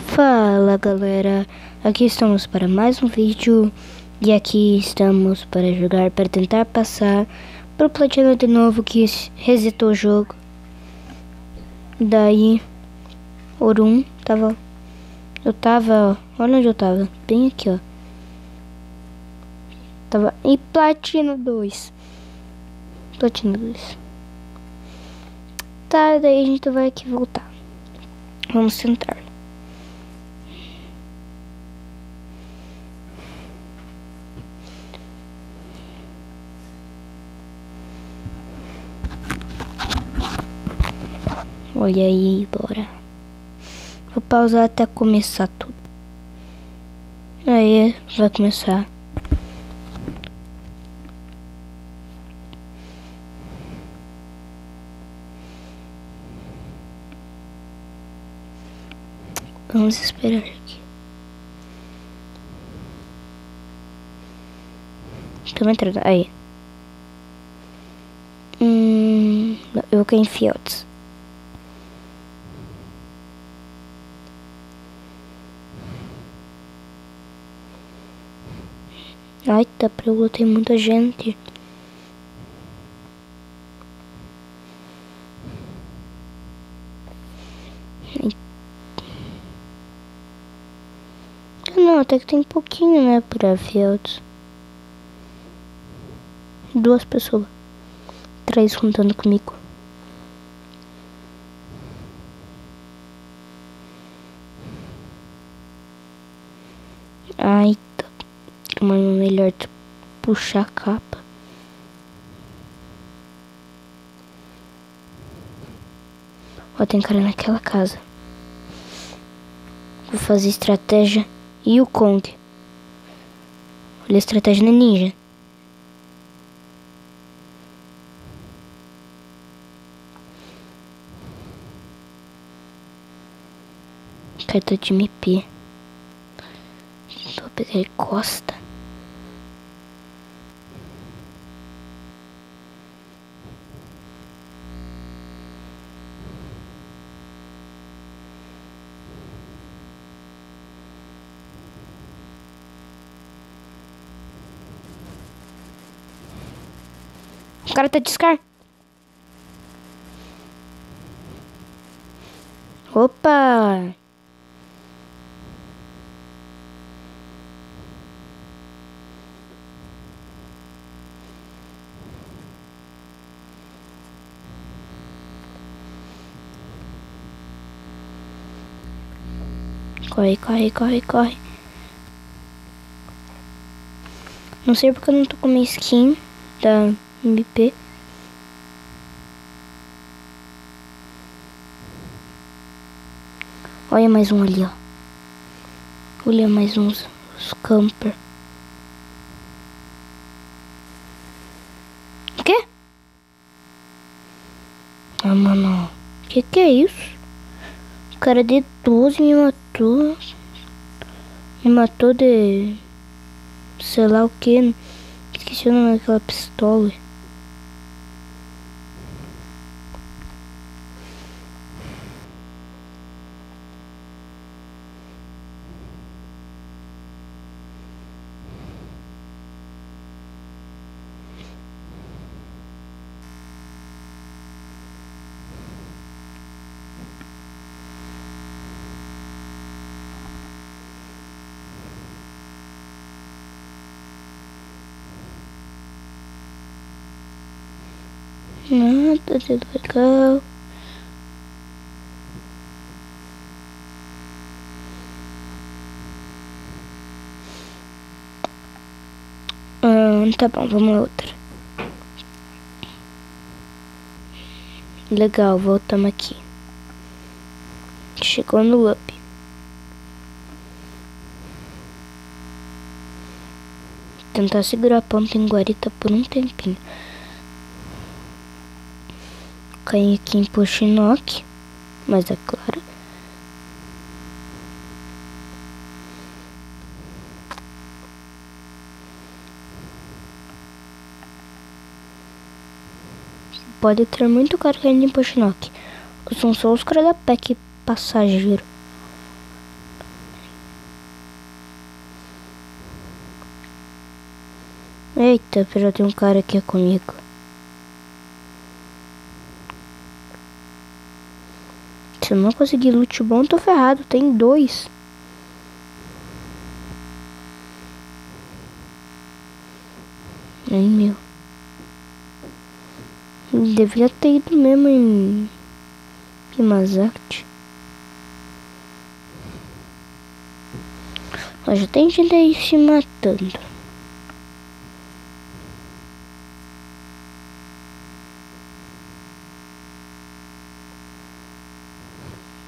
Fala galera, aqui estamos para mais um vídeo e aqui estamos para jogar, para tentar passar pro platina de novo que resetou o jogo. Daí, Orum, tava, eu tava, olha onde eu tava, bem aqui ó. Tava em platina 2, platina 2. Tá, daí a gente vai aqui voltar. Vamos sentar. Olha aí, bora. Vou pausar até começar tudo. Aí, vai começar. Vamos esperar aqui. Tô entrando. Aí. Hum, eu vou em. Ai, tá eu tem muita gente. Não, até que tem pouquinho, né, pra Fields. Duas pessoas. Três contando comigo. Ai, mas é melhor puxar a capa. Ó, tem cara naquela casa. Vou fazer estratégia e o Kong. Olha a estratégia na ninja. Carta de MP. Vou pegar costa. O cara tá de Scar. Opa! Corre, corre, corre, corre. Não sei porque eu não tô com minha skin da MP. Olha mais um ali, ó. Olha mais uns os camper. O quê? Ah, mano. Que que é isso? O cara de 12 me matou. Me matou de... Sei lá o que. Esqueci o nome daquela pistola. Nada de legal. Hum, tá bom, vamos outra. Legal, voltamos aqui. Chegou no up. Tentar segurar a ponta em guarita por um tempinho caí aqui em Puxinoque, mas é claro. Pode ter muito cara caindo em Puxinoque. São só os caras da PEC passageiro. Eita, já tem um cara aqui comigo. Se eu não conseguir loot bom, tô ferrado. Tem dois. Ai, meu. Devia ter ido mesmo em Yamazaki. Mas já tem gente aí se matando.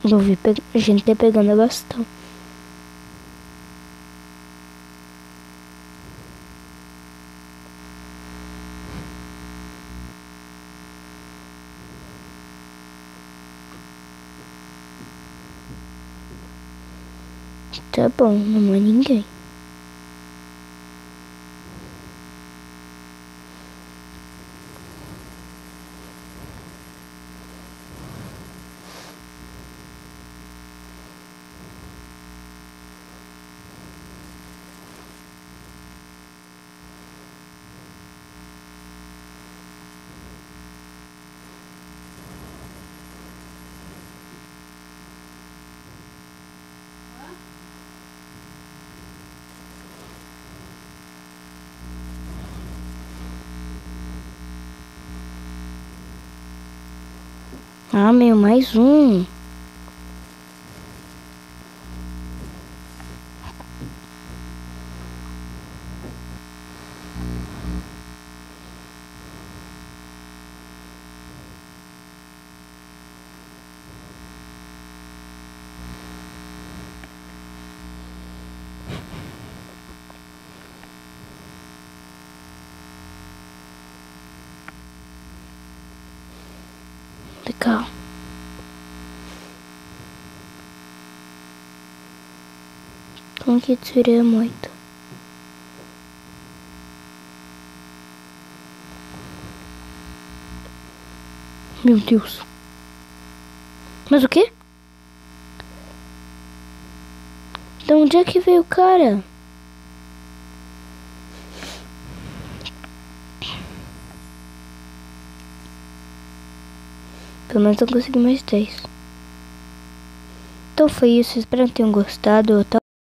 Eu vi gente pegando bastão. Tá bom, não é ninguém. Ah, meu, mais um. Legal. Como que seria muito? Meu Deus. Mas o quê? De onde é que veio o cara? Pelo menos eu consegui mais 10. Então foi isso, espero que tenham gostado.